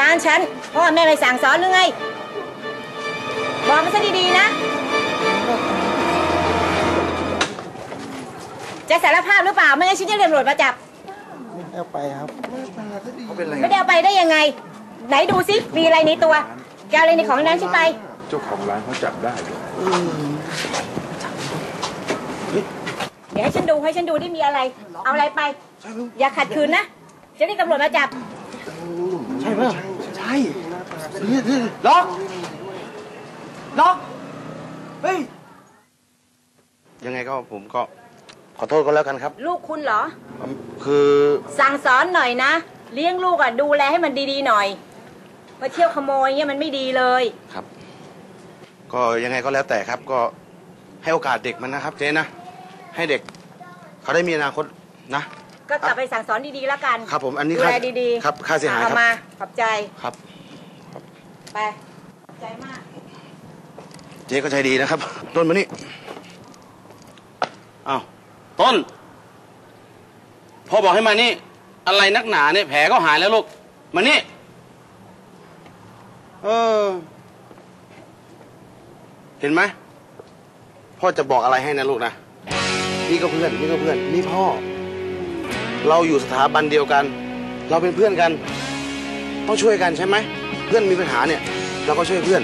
ร้านฉันพ่อแม่ไปสั่งสอนหรือไง บอกมาซะดีๆนะ จะสารภาพหรือเปล่า ไม่งั้นฉันจะเรียกตำรวจมาจับ เอาไปครับเขาเป็นอะไรไม่ได้เอาไปได้ยังไง ไหนดูสิมีอะไรในตัวจะเอาอะไรในของนั้นฉันไป เจ้าของร้านเขาจับได้ด้วยเดี๋ยวให้ฉันดูให้ฉันดูที่มีอะไร เอาอะไรไป อย่าขัดขืนนะจะเรียกตำรวจมาจับ ใช่ไหมใช่นี่นี่ล็อกล็อกเฮ้ยยังไงก็ผมก็ขอโทษก็แล้วกันครับ ลูกคุณเหรอ คือสั่งสอนหน่อยนะ เลี้ยงลูกอะดูแลให้มันดีๆหน่อยมาเที่ยวขโมยเงี้ยมันไม่ดีเลยครับ ก็ยังไงก็แล้วแต่ครับก็ให้โอกาสเด็กมันนะครับ เจ๊นะให้เด็ก เขาได้มีอนาคตนะ ก็กลับไปสั่งสอนดีๆแล้วกันครับผมอันนี้ดูค่าแลดีๆครับค่าเสียหายเอาครับมาขอบใจครับไปขอบใจมาก เจ๊ก็ใจดีนะครับ ต้นมานี่อ้าวต้นพ่อบอกให้มานี่ อะไรนักหนาเนี่ยแผลก็หายแล้วลูก มานี่ เออ เห็นไหมพ่อจะบอกอะไรให้นะลูกนะนี่ก็เพื่อนนี่ก็เพื่อนนี่พ่อ เราอยู่สถาบันเดียวกัน เราเป็นเพื่อนกัน ต้องช่วยกันใช่ไหม เพื่อนมีปัญหาเนี่ย เราก็ช่วยเพื่อน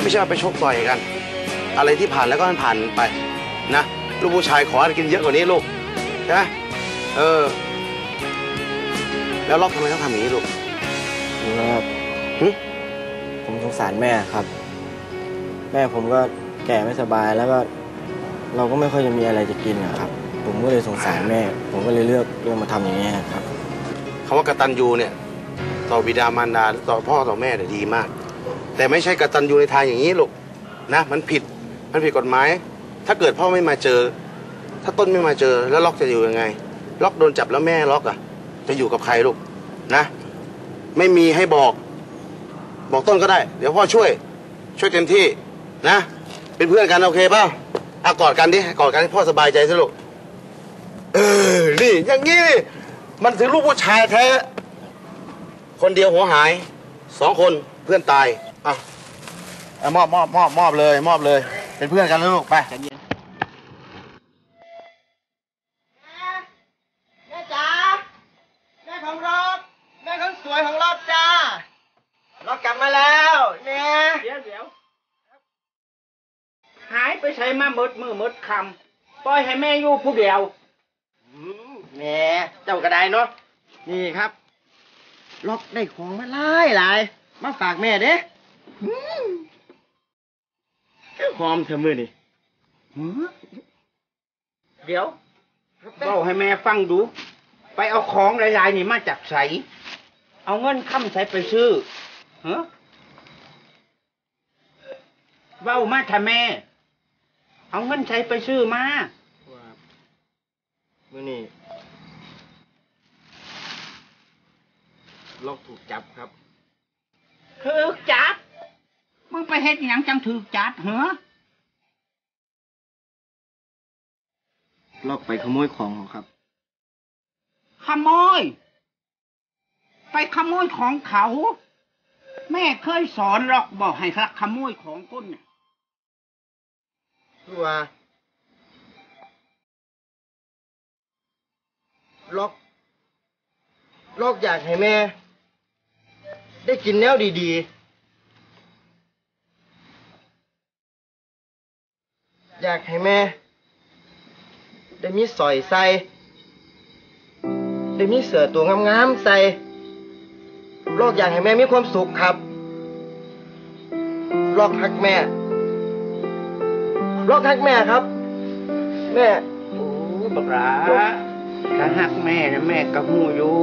ไม่ใช่ว่าไปชกต่อยกัน อะไรที่ผ่านแล้วก็มันผ่านไปนะลูกผู้ชายขอให้กินเยอะกว่านี้ลูกใช่ไหมเออ แล้วล็อกทำไมต้องทำอย่างนี้ลูกคือว่าหึผมสงสารแม่ครับ แม่ผมก็แก่ไม่สบายแล้วก็ เราก็ไม่ค่อยจะมีอะไรจะกินนะครับ ผมก็เลยสงสารแม่ ผมก็เลยเลือกเลือกมาทำอย่างนี้ยครับคำว่ากตัญญูเนี่ย ต่อบิดามารดาหรือต่อพ่อต่อแม่เนี่ยดีมาก แต่ไม่ใช่กตัญญูในทางอย่างนี้ลูกนะ มันผิดมันผิดกฎหมาย ถ้าเกิดพ่อไม่มาเจอ ถ้าต้นไม่มาเจอแล้วล็อกจะอยู่ยังไง ล็อกโดนจับแล้วแม่ล็อกอะ จะอยู่กับใครลูกนะ ไม่มีให้บอก บอกต้นก็ได้ เดี๋ยวพ่อช่วย ช่วยเต็มที่นะ เป็นเพื่อนกันโอเคเปล่าอะกอดกันดิกอดกันให้พ่อสบายใจสิลูก เออ นี่ อย่างนี้นี่มันถึงลูกผู้ชายแท้ คนเดียวหัวหาย สองคนเพื่อนตาย อะอะมอบมอบมอบมอบเลย มอบเลย เป็นเพื่อนกันนะลูก ไปแม่จ๋าแม่ของรถแม่ของสวยของรถจ้ารถกลับมาแล้วเนี่ยเดี๋ยวเดี๋ยวหายไปใช้มาหมดมือหมดคำปล่อยให้แม่อยู่ผู้เดียว แหม่เจ้าก็ได้เนาะนี่ครับ ล็อกได้ของมาหลายหลายมาฝากแม่เด้อืมหอมเธอมือนี่เดี๋ยวบอกให้แม่ฟังดู ไปเอาของหลายๆนี่มาจากใส เอาเงินค้ำใสไปซื้อฮะเว้ามาถ้าแม่ เอาเงินใช้ไปซื้อมามือนี่ ล็อกถูกจับครับ ถือจับ มึงไปเฮ็ดหยังจังถือจับเหรอล็อกไปขโมยของเขาครับ ขโมย ไปขโมยของเขา แม่เคยสอนหรอกบอกให้รักขโมยของคนน่ะคือว่าล็อกล็อกอยากให้แม่ ได้กินแนวดีๆ อยากให้แม่ ได้มีสอยใส่ ได้มีเสือตัวงามๆใส่ลอกอยากให้แม่มีความสุขครับ ลอกฮักแม่ ลอกฮักแม่ครับ แม่ โอ้บักหลาถ้าหักแม่นะแม่ก็หูอยู่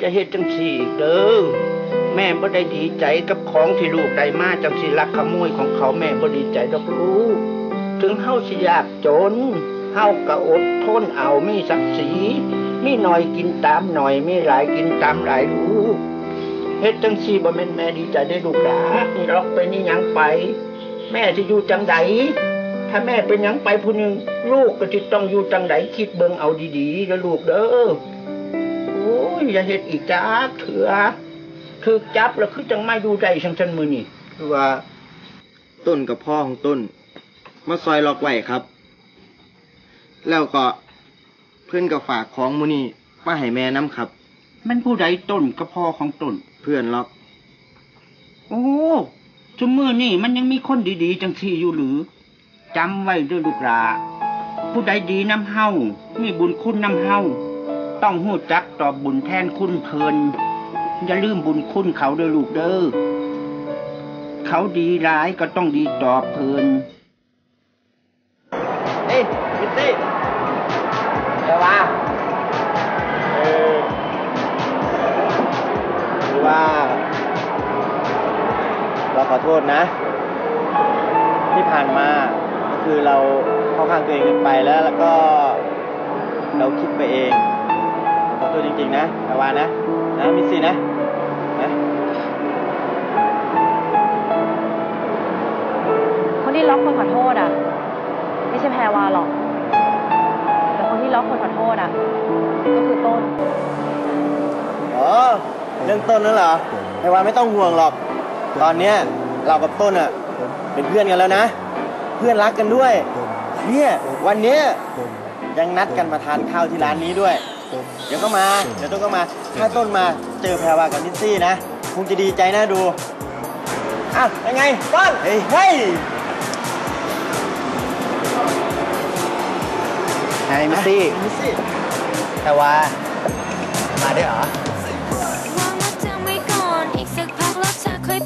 จะเฮ็ดจังสี่เด้อ แม่บ่ได้ดีใจกับของที่ลูกได้มาจังสิลักขโมยของเขาแม่บ่ดีใจดอกลูก ถึงเฮาสิยากจนเฮาก็อดทนเอามีศักดิ์ศรีมีหน่อยกินตามหน่อยมีหลายกินตามหลายลูกเฮ็ดจังสี่บ่แม่นแม่ดีใจได้ลูกหลานี่ล็อกไปนี่ยังไป แม่สิอยู่จังใดถ้าแม่เป็นยังไปผู้หนึ่งลูกก็จะต้องอยู่จังไดคิดเบิ่งเอาดีๆแล้วลูกเด้อโอ้ยอย่าเฮ็ดอีกจ้าเถื่อ ถูกจับแล้วคือจังไม่ดูได้ชังชันมือนี่คือว่า ต้นกับพ่อของต้นมาซอยล็อกไว้ครับ แล้วก็เพื่อนก็ฝากของมูนี่มาให้แม่น้ำครับ มันผู้ใดต้นกับพ่อของต้น เพื่อนล็อก โอ้ชั่วมือนี่มันยังมีคนดีๆ จังที่อยู่หรือจำไว้เด้วยลูกหลาผู้ใดดีน้ำเฮามีบุญคุณน้ำเฮาต้องหู้จักตอบบุญแทนคุณเพลิน อย่าลืมบุญคุณเขาเด้อลูกเด้อเขาดีร้ายก็ต้องดีตอบเพลินเอ้ยพิตตี้เดี๋ยวว่าเออคือว่า เราขอโทษนะ ที่ผ่านมาก็คือเราเข้าข้างตัวเองเกินไปแล้วแล้วก็เราคิดไปเอง ขอโทษจริงๆนะแต่ว่านะ นะมิสซี่นะนะคนที่ล็อกคนขอโทษอะ ไม่ใช่แพรวาหรอก แต่คนที่ล็อกคนขอโทษอะ ก็คือต้น อ๋อ เรื่องต้นนั่นเหรอไอ้วานไม่ต้องห่วงหรอก ตอนเนี้ยเรากับต้นอะ เป็นเพื่อนกันแล้วนะ เพื่อนรักกันด้วย เนี่ยวันเนี้ยยังนัดกันมาทานข้าวที่ร้านนี้ด้วย เดี๋ยวก็มา เดี๋ยวต้นก็มา ถ้าต้นมาเจอแพรวากับนิสซี่นะคงจะดีใจน่าดูอ้าวยังไงต้นเฮ้ยเฮ้ยไงมิสซี่นิสซี่แพรวามาด้วยเหรอวางมัดจำไว้ก่อน อีกสักพักแล้วเธอค่อย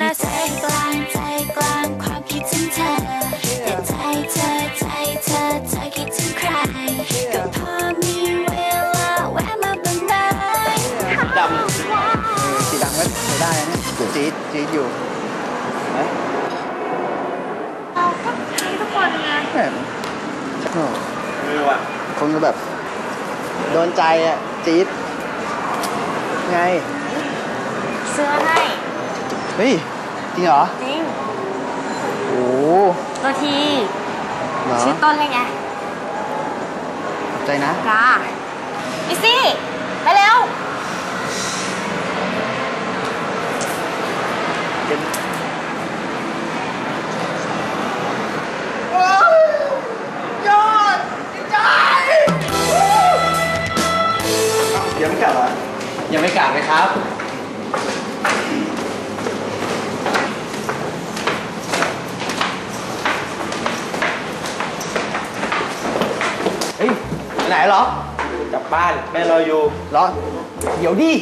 นะใจกลางใจกลางความคิดถึงเธอแต่ใจเธอใจเธอเธอคิดถึงใครก็พอมีเวลาแวะมาบ้างได้ดำสีดำก็ใช้ได้นะจี๊ดจี๊ดอยู่เราก็ใช้ทุกคนไงแหมโอ้คือว่ะคนก็แบบ โดนใจอะจี๊ดไง เสื้อให้ เฮ้ย จริงเหรอ จริง โอ้ตัวทีเหรอชื่อต้นเลยไงขอบใจนะ จ้ามิสซี่ ไปเร็ว ยังไม่กลับเหรอยังไม่กลับเลยครับ เฮ้ยไปไหน เหรอกลับบ้านแม่รออยู่เหรอ เดี๋ยวดิ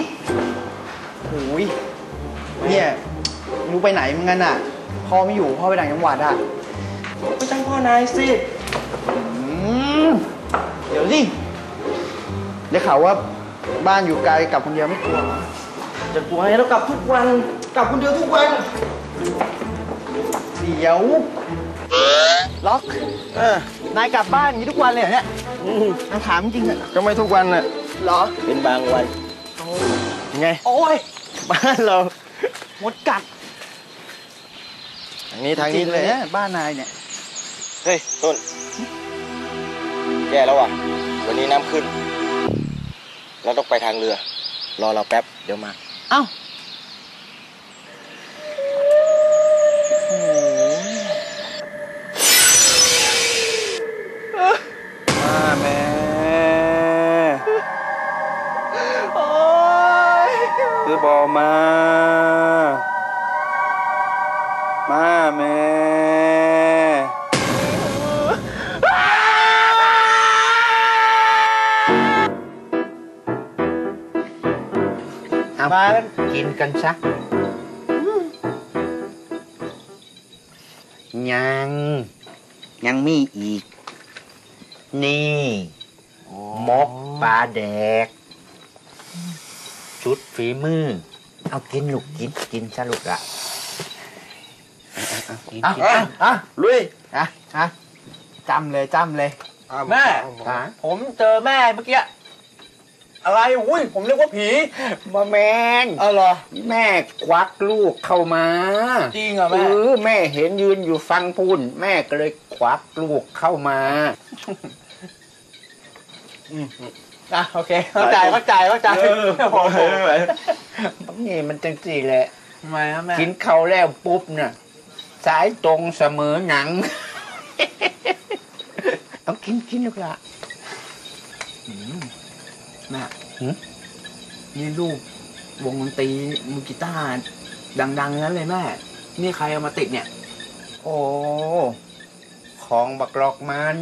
โอ้ยเนี่ยรู้ไปไหนมึงงั้นอะ พ่อไม่อยู่ พ่อไปต่างจังหวัดอะไม่ใช่พ่อนายสิอืมเดี๋ยวสิได้ข่าวว่าบ้านอยู่ไกลกลับคนเดียวไม่กลัวเหรอจะกลัวให้เรากลับทุกวัน กลับคนเดียวทุกวัน เดี๋ยวล็อก เออนายกลับบ้านอย่างนี้ทุกวันเลยเหรอเนี่ยอื มนายถามจริงๆอะก็ไม่ทุกวันน่ะเหรอ เป็นบางวันยังไง โอ้ยบ้านเรามดกัดทางนี้ทางจรินี้งเลเลยยนะบ้านนายเนี่ย เฮ้ยต้น แย่แล้วว่ะ วันนี้น้ำขึ้น เราต้องไปทางเรือ รอเราแป๊บ เดี๋ยวมา เอ้ามา บอมา มาแม่เอามากันกินกันซะยัง ยังมีอีก นี่ มกปลาแดก ชุดฝีมือ เอากินลูกกินกินซะลูกอะกินอะกินอะอะลุยอะอะจำเลยจำเลยแม่ อะผมเจอแม่เมื่อกี้ อะไรอุ้ยผมเรียกว่าผีมาแมนเออเหรอ แม่ควักลูกเข้ามาจริงเหรอแม่เออแม่เห็นยืนอยู่ฟังพูนแม่ก็เลยควักลูกเข้ามา อะโอเคเข้าใจเข้าใจเข้าใจโอ้โหนี่มันจังสี่แหละทำไมครับแม่กินข้าวแล้วปุ๊บน่ะสายตรงเสมอหนังเอากินกินลูกละแม่หืมนี่ลูกวงดนตรีมือกีตาร์ดัง ๆ นั้นเลยแม่ นี่ใครเอามาติดเนี่ย โอ้ของบักหลอกมัน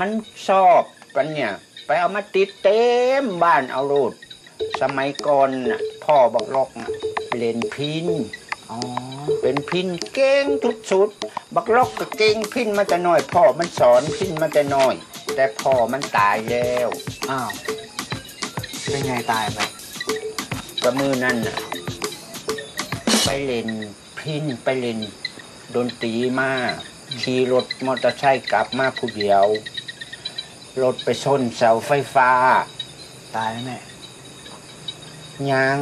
มันชอบกันเนี่ย ไปเอามาติดเต็มบ้านเอาโรดสมัยก่อนน่ะพ่อบักหลอกน่ะเล่นพินอ๋อ เป็นพินเก่งทุดสุด บักลอกก็เก่งพินมาแต่น้อย พ่อมันสอนพินมาแต่น้อย แต่พ่อมันตายแล้วอ้าวเป็นไงตายไปประมือนั่นน่ะไปเล่นพินไปเล่นดนตรีมาขี่รถมอเตอร์ไซค์กลับมาผู้เดียว รถไปชนเสาไฟฟ้า ตายแล้วแม่ยัง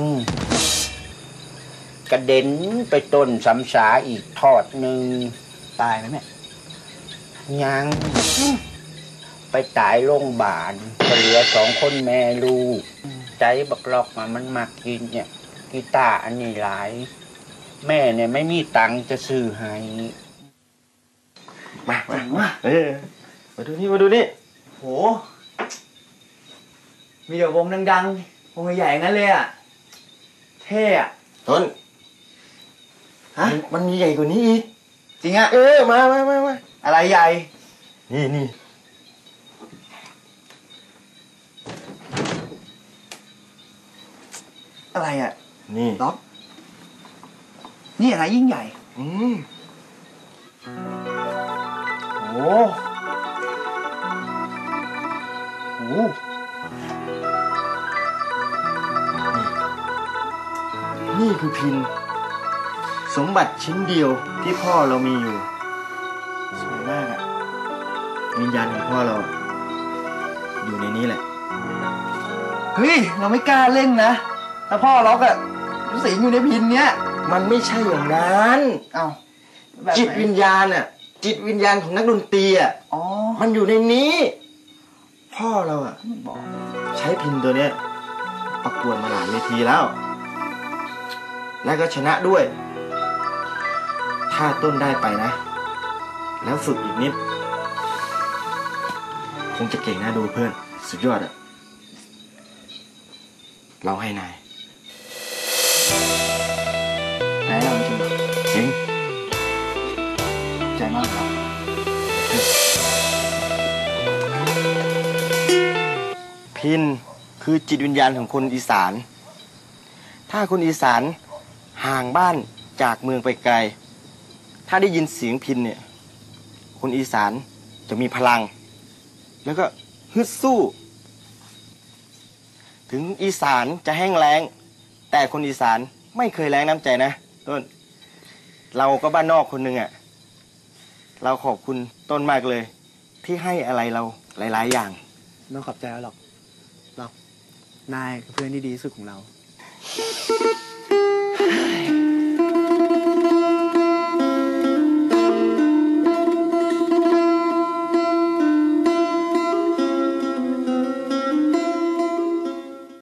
กระเด็นไปต้นสำสาอีกทอดหนึ่งตายแล้วแม่ยัง ไปตายโรงพยาบาลก็เหลือสองคนแม่ลูก ใจบักลอกมามันมักกินเนี่ยกีตาร์อันนี้หลาย แม่เนี่ยไม่มีตังค์จะซื้อให้ มามามาเออมาดูนี่ มาดูนี่โห มีแต่วงดังๆ วงใหญ่ๆงั้นเลยอะ เท่อะต้นฮะ มันมีใหญ่กว่านี้อีก จริงอะเออ มามามามาอะไรใหญ่ นี่นี่อะไรอะนี่ล็อกนี่อะไรยิ่งใหญ่ อืมโอ้ โหนี่คือพิน สมบัติชิ้นเดียวที่พ่อเรามีอยู่ สวยมากอะวิญญาณของพ่อเรา อยู่ในนี้แหละ เฮ้ย เราไม่กล้าเล่นนะ ถ้าพ่อล็อกอะสิงอยู่ในพินเนี้ย มันไม่ใช่อย่างนั้น เอ้าแบบจิตไหนวิญญาณอะจิตวิญญาณของนักดนตรีอะอ๋อ มันอยู่ในนี้ พ่อเราอะบอกใช้พินตัวเนี้ยประกวดมาหลายเวทีแล้ว และก็ชนะด้วย ถ้าต้นได้ไปนะ แล้วฝึกอีกนิด คงจะเก่งน่าดูเพื่อน สุดยอดอะเราให้นายไหนเราจริงจริงใจมากครับ พินคือจิตวิญญาณของคนอีสาน ถ้าคนอีสานห่างบ้านจากเมืองไปไกล ถ้าได้ยินเสียงพินเนี่ย คนอีสานจะมีพลัง แล้วก็ฮึดสู้ ถึงอีสานจะแห้งแล้ง แต่คนอีสานไม่เคยแล้งน้ำใจนะต้น เราก็บ้านนอกคนหนึ่งอะ่ะ เราขอบคุณต้นมากเลย ที่ให้อะไรเราหลาย ๆ อย่างไม่ต้องขอบใจเราหรอก นายคือเพื่อนที่ดีที่สุดของเรา